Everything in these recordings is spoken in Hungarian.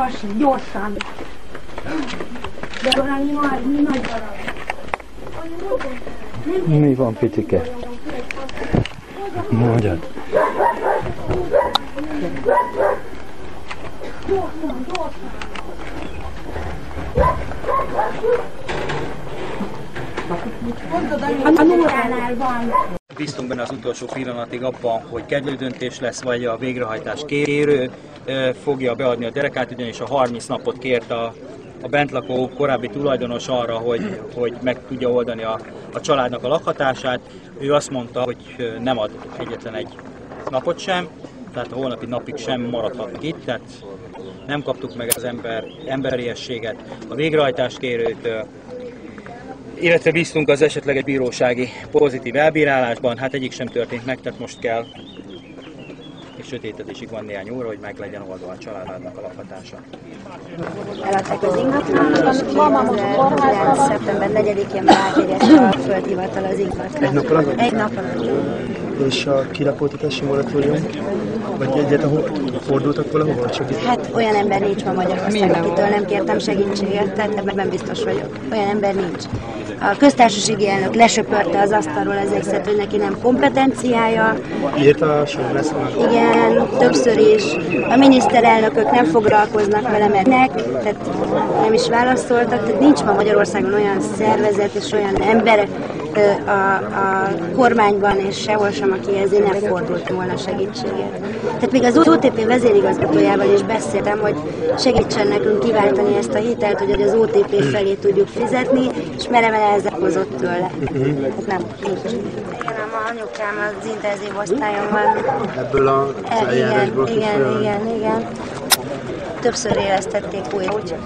pasi, gyorsan. De valami nagy, nagy darab. Mi van, Pitike? Magyar. A Nóránál van. Bíztunk benne az utolsó pillanatig abban, hogy kedvelődöntés lesz, vagy a végrehajtás kérő fogja beadni a derekát, ugyanis a 30 napot kért a, a bentlakó korábbi tulajdonos arra, hogy, hogy meg tudja oldani a, a családnak a lakhatását. Ő azt mondta, hogy nem ad egyetlen egy napot sem, tehát a holnapi napig sem maradhatnak itt, tehát nem kaptuk meg az ember, emberiességet a végrehajtás kérőtől, illetve bíztunk az esetleg egy bírósági pozitív elbírálásban, hát egyik sem történt meg, tehát most kell, és sötétedésig van néhány óra, hogy meg legyen oldva a családnak a lakhatása. eladták az ingatlanon, 2009. szeptember 4-én már átjegyezte a földhivatal az ingatlan. Egy nap alatt? Egy nap alatt. És a kilapoltatási moratórium? Vagy egyet, ahol fordultak valahova, vagy csak itt? Hát olyan ember nincs ma Magyarországon, akitől nem kértem segítséget, tehát ebben biztos vagyok. Olyan ember nincs. A köztársasági elnök lesöpörte az asztalról az egészet, hogy neki nem kompetenciája. Írt a lesz Igen, többször is. A miniszterelnökök nem foglalkoznak vele, mert nek, tehát nem is válaszoltak. Tehát nincs ma Magyarországon olyan szervezet és olyan ember a, a kormányban és sehol sem, aki ezért nem fordult volna segítséget. Tehát még az OTP vezérigazgatójával is beszéltem, hogy segítsen nekünk kiváltani ezt a hitelt, hogy az OTP felé tudjuk fizetni, és merem el elzákozott tőle. Tehát nem, nincs. Igen, a anyukám az intenzív osztályon van. Ebből a E, eljárásból igen, igen, igen, igen. Többször élesztették újra, úgyhogy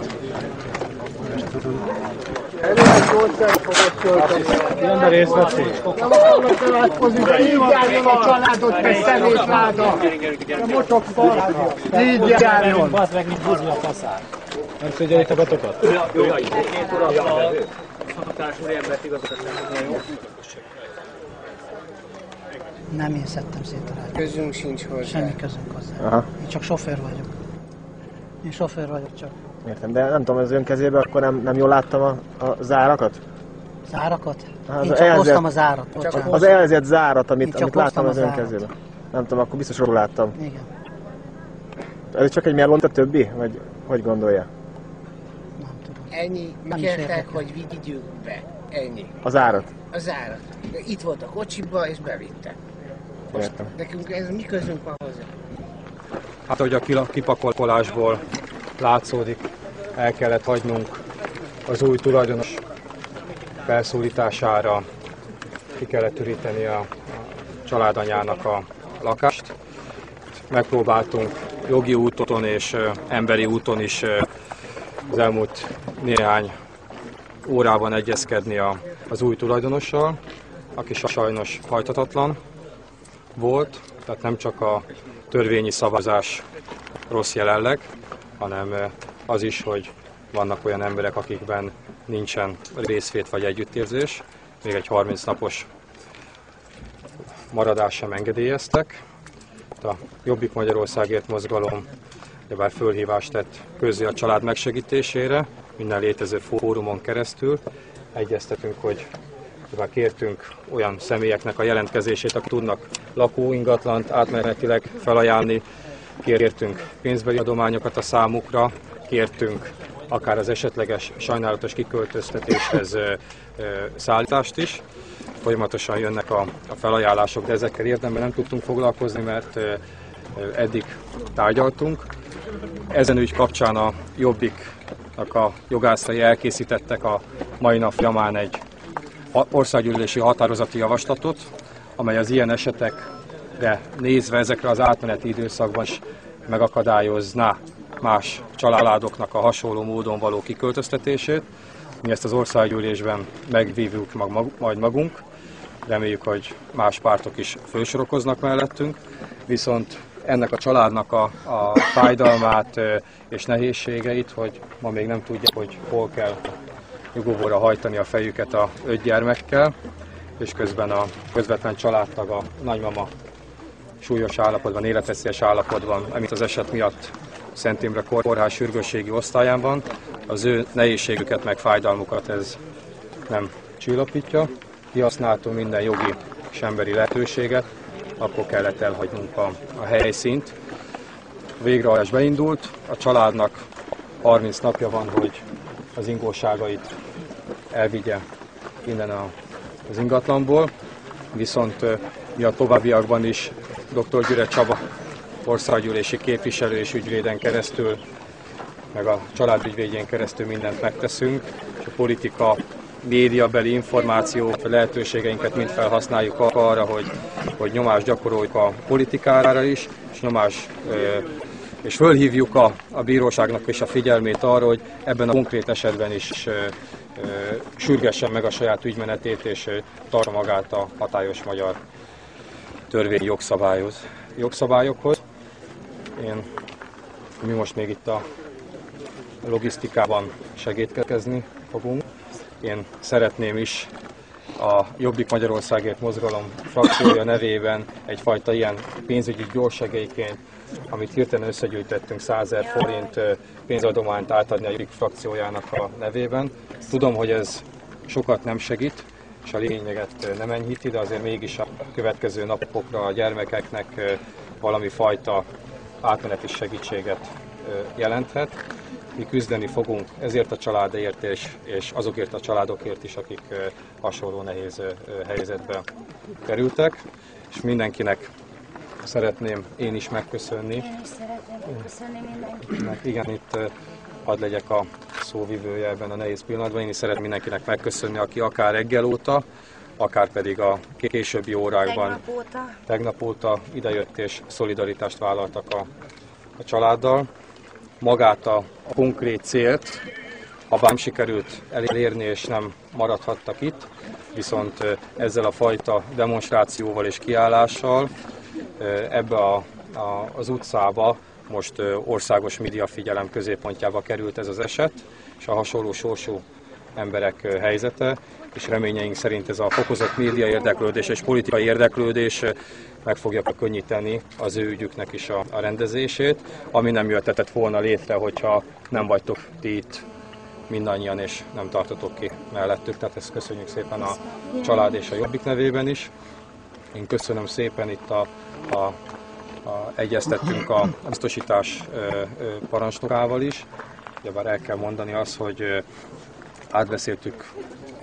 Jön részt vették. Így járjon a családot, te szemétláda! Te mocsok szar! Így járjon! Bazd meg, mint buzi a faszár. Nem figyelitek a tokat? Nem én szedtem szét a rádiót. Közünk sincs hozzá. Semmi közünk hozzá. Aha, Én csak sofőr vagyok. Én sofőr vagyok csak. Értem, de nem tudom, az ön kezébe akkor nem, nem jól láttam a, a zárakat? Zárakat? Az Én csak elzett- hoztam a zárat. Bocsánat. Az elzett zárat, amit, csak amit láttam az ön kezébe. Nem tudom, akkor biztos rosszul láttam. Igen. Ez csak egy mellont a többi? Vagy hogy gondolja? Nem tudom. Ennyi, mi kértek, hogy vigyük be. Ennyi. Az árat? Az árat. Itt volt a kocsiba, és bevitte. Értem. Nekünk ez mi közünk van hozzá? Hát, hogy a kipakolásból látszódik, el kellett hagynunk az új tulajdonos felszólítására, ki kellett üríteni a, családanyának a lakást. Megpróbáltunk jogi úton és emberi úton is az elmúlt néhány órában egyezkedni a, az új tulajdonossal, aki sajnos hajtatatlan volt, tehát nem csak a törvényi szavazás rossz jelenleg, hanem eh, az is, hogy vannak olyan emberek, akikben nincsen részvét vagy együttérzés, még egy 30 napos maradás sem engedélyeztek. A Jobbik Magyarországért mozgalom bár fölhívást tett közzé a család megsegítésére, minden létező fórumon keresztül. Egyeztetünk, hogy mivel kértünk olyan személyeknek a jelentkezését, akik tudnak lakóingatlant átmenetileg felajánlni, kértünk pénzbeli adományokat a számukra, kértünk akár az esetleges sajnálatos kiköltöztetéshez szállítást is. Folyamatosan jönnek a, a felajánlások, de ezekkel érdemben nem tudtunk foglalkozni, mert eddig tárgyaltunk. Ezen ügy kapcsán a Jobbiknak a jogászai elkészítettek a mai nap folyamán egy országgyűlési határozati javaslatot, amely az ilyen esetekre nézve ezekre az átmeneti időszakban is megakadályozná más családoknak a hasonló módon való kiköltöztetését. Mi ezt az országgyűlésben megvívjuk mag- majd magunk, reméljük, hogy más pártok is fölsorokoznak mellettünk, viszont ennek a családnak a, a fájdalmát és nehézségeit, hogy ma még nem tudja, hogy hol kell nyugovóra hajtani a fejüket a öt gyermekkel, és közben a közvetlen családtag, a nagymama súlyos állapotban, életveszélyes állapotban, amit az eset miatt Szent Imre kórház sürgősségi osztályán van, az ő nehézségüket meg fájdalmukat ez nem csillapítja. Kihasználtunk minden jogi és emberi lehetőséget, akkor kellett elhagynunk a, a helyszínt. A végrehajtás beindult, a családnak 30 napja van, hogy az ingóságait elvigye innen a, az ingatlanból, viszont mi a továbbiakban is dr. Gyüre Csaba országgyűlési képviselő és ügyvéden keresztül, meg a családügyvédjén keresztül mindent megteszünk, és a politika médiabeli információ lehetőségeinket mind felhasználjuk arra, hogy, hogy nyomást gyakoroljuk a politikára is, és nyomás és fölhívjuk a, a bíróságnak is a figyelmét arra, hogy ebben a konkrét esetben is sürgessen meg a saját ügymenetét, és tartsa magát a hatályos magyar törvényi jogszabályhoz, jogszabályokhoz. Én, mi most még itt a logisztikában segítkezni fogunk. Én szeretném is a Jobbik Magyarországért mozgalom frakciója nevében egyfajta ilyen pénzügyi gyorsegélyként, amit hirtelen összegyűjtettünk 100 000 forint pénzadományt átadni a Jobbik frakciójának a nevében. Tudom, hogy ez sokat nem segít, és a lényeget nem enyhíti, de azért mégis a következő napokra a gyermekeknek valami fajta átmeneti segítséget jelenthet. Mi küzdeni fogunk ezért a családért és, és azokért a családokért is, akik hasonló nehéz helyzetbe kerültek, és mindenkinek szeretném én is megköszönni. Én is szeretném megköszönni mindenkinek. Igen, itt hadd legyek a szóvivője ebben a nehéz pillanatban. Én is szeretném mindenkinek megköszönni, aki akár reggel óta, akár pedig a későbbi órákban Tegnap óta. tegnap óta idejött és szolidaritást vállaltak a, a családdal. Magát a, a konkrét célt, ha bár nem sikerült elérni és nem maradhattak itt, viszont ezzel a fajta demonstrációval és kiállással ebbe a, a, az utcába most országos média figyelem középpontjába került ez az eset, és a hasonló sorsú emberek helyzete, és reményeink szerint ez a fokozott média érdeklődés és politikai érdeklődés meg fogja könnyíteni az ő ügyüknek is a, rendezését, ami nem jöttetett volna létre, hogyha nem vagytok ti itt mindannyian, és nem tartotok ki mellettük. Tehát ezt köszönjük szépen a család és a Jobbik nevében is. Én köszönöm szépen itt a, a, a egyeztettünk a biztosítás parancsnokával is. Ugyebár el kell mondani azt, hogy átbeszéltük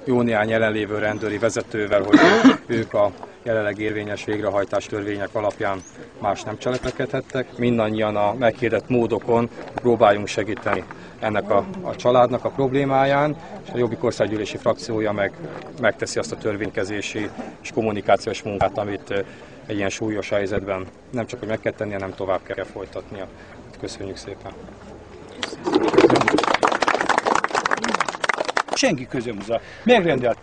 jó néhány jelenlévő rendőri vezetővel, hogy ők a jelenleg érvényes végrehajtás törvények alapján más nem cselekedhettek. Mindannyian a meghirdett módokon próbáljunk segíteni ennek a, a családnak a problémáján, és a Jobbik Országgyűlési frakciója meg megteszi azt a törvénykezési és kommunikációs munkát, amit egy ilyen súlyos helyzetben nem csak, hogy meg kell tennie, hanem tovább kell folytatnia. Köszönjük szépen! senki közöm hozzá. Megrendelt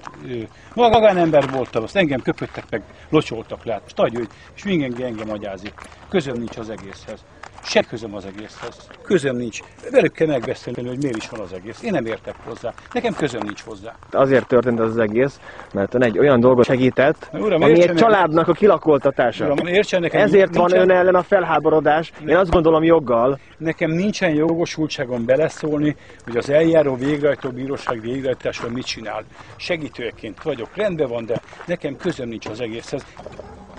magánember voltam, azt engem köpöttek meg, locsoltak le. Most adj, és mindenki engem agyázik. Közöm nincs az egészhez. Se közöm az egészhez. Közöm nincs. Velük kell megbeszélni, hogy miért is van az egész. Én nem értek hozzá. Nekem közöm nincs hozzá. Azért történt az, az egész, mert ön egy olyan dolgot segített, Uram, ami értsen egy családnak a kilakoltatása. Uram, értsen nekem, Ezért van nincsen- ön ellen a felháborodás. Én azt gondolom joggal. Nekem nincsen jogosultságom beleszólni, hogy az eljáró végrehajtó bíróság végrehajtásra mit csinál. Segítőjeként vagyok, rendben van, de nekem közöm nincs az egészhez.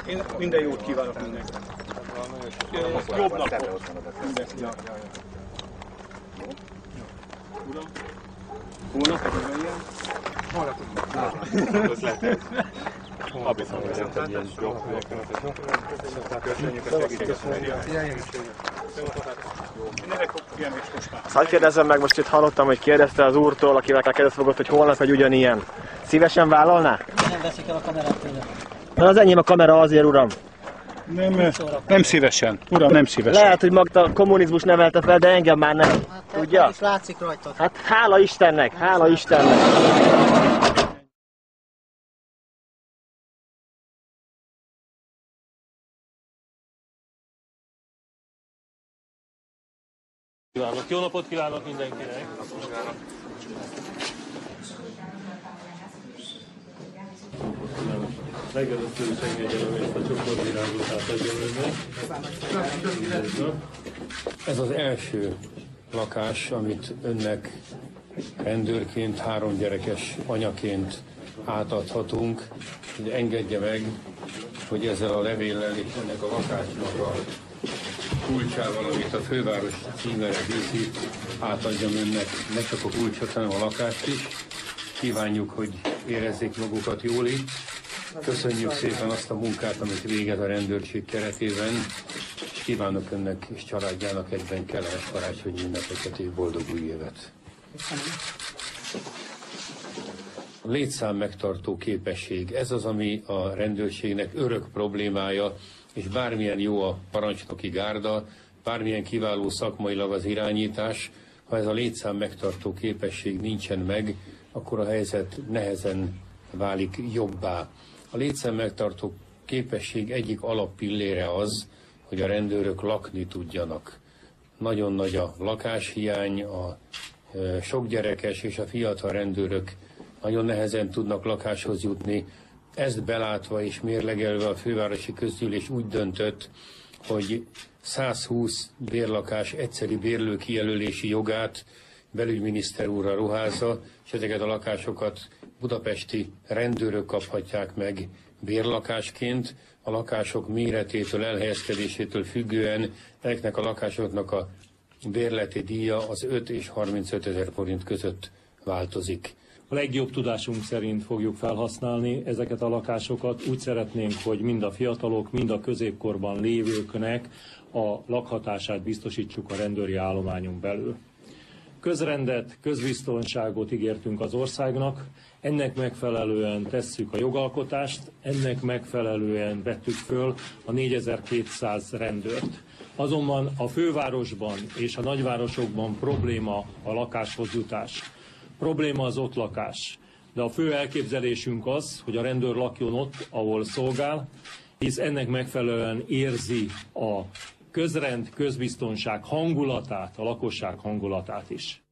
Én minden jót kívánok mindenkinek. Jobb napot. Minden. Uram, holnap ez ilyen? Ennek ilyen is most már. Azt hadd kérdezzem meg, most itt hallottam, hogy kérdezte az úrtól, akivel kérdezte fogott, hogy holnap egy ugyanilyen. Szívesen vállalná? Nem veszik el a kamerát tőle. Na, az enyém a kamera azért, uram. Nem, nem szívesen. Uram, nem szívesen. Lehet, hogy magta a kommunizmus nevelte fel, de engem már nem. Hát Tudja? is látszik rajtad. Hát hála Istennek, hála Istennek. Kívánok. Jó napot kívánok mindenkinek! Legelőször is engedjen meg ezt a csoportvirágot átadjam önnek. Ez az első lakás, amit önnek rendőrként, három gyerekes anyaként átadhatunk, hogy engedje meg, hogy ezzel a levéllel és ennek a lakásnak a kulcsával, amit a főváros címere díszít, átadjam önnek ne csak a kulcsot, hanem a lakást is. Kívánjuk, hogy érezzék magukat jól itt. Köszönjük szépen azt a munkát, amit végez a rendőrség keretében, és kívánok önnek és családjának egyben kellemes karácsonyi ünnepeket és boldog új évet. A létszám megtartó képesség, ez az, ami a rendőrségnek örök problémája, és bármilyen jó a parancsnoki gárda, bármilyen kiváló szakmailag az irányítás, ha ez a létszám megtartó képesség nincsen meg, akkor a helyzet nehezen válik jobbá. A létszám megtartó képesség egyik alappillére az, hogy a rendőrök lakni tudjanak. Nagyon nagy a lakáshiány, a sok gyerekes és a fiatal rendőrök nagyon nehezen tudnak lakáshoz jutni. Ezt belátva és mérlegelve a fővárosi közgyűlés úgy döntött, hogy 120 bérlakás egyszeri bérlő kijelölési jogát belügyminiszter úrra ruházza, és ezeket a lakásokat budapesti rendőrök kaphatják meg bérlakásként. A lakások méretétől, elhelyezkedésétől függően ezeknek a lakásoknak a bérleti díja az 5 és 35 ezer forint között változik. A legjobb tudásunk szerint fogjuk felhasználni ezeket a lakásokat. Úgy szeretnénk, hogy mind a fiatalok, mind a középkorban lévőknek a lakhatását biztosítsuk a rendőri állományon belül. Közrendet, közbiztonságot ígértünk az országnak, ennek megfelelően tesszük a jogalkotást, ennek megfelelően vettük föl a 4200 rendőrt. Azonban a fővárosban és a nagyvárosokban probléma a lakáshoz jutás. Probléma az ott lakás. De a fő elképzelésünk az, hogy a rendőr lakjon ott, ahol szolgál, hisz ennek megfelelően érzi a közrend, közbiztonság hangulatát, a lakosság hangulatát is.